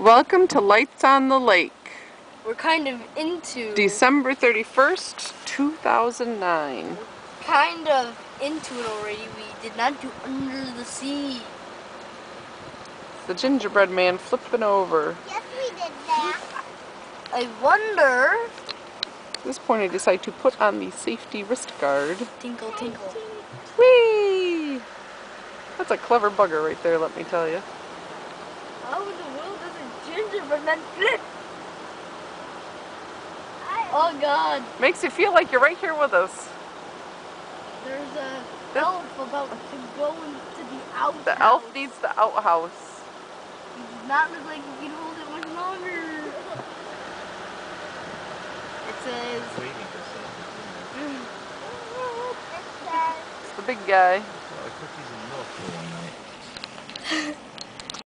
Welcome to Lights on the Lake, We're kind of into December 31st, 2009. kind of into it already. We did not do Under the Sea. The gingerbread man flipping over. Yes, we did that. I wonder. At this point I decide to put on the safety wrist guard. Tinkle tinkle. Whee! That's a clever bugger right there, let me tell you. How in the world does a gingerbread man flip? Oh God! Makes you feel like you're right here with us. There's a This- elf about to go into the outhouse. The elf needs the outhouse. He does not look like he can hold it much longer. It says. waiting for something. It says It's the big guy.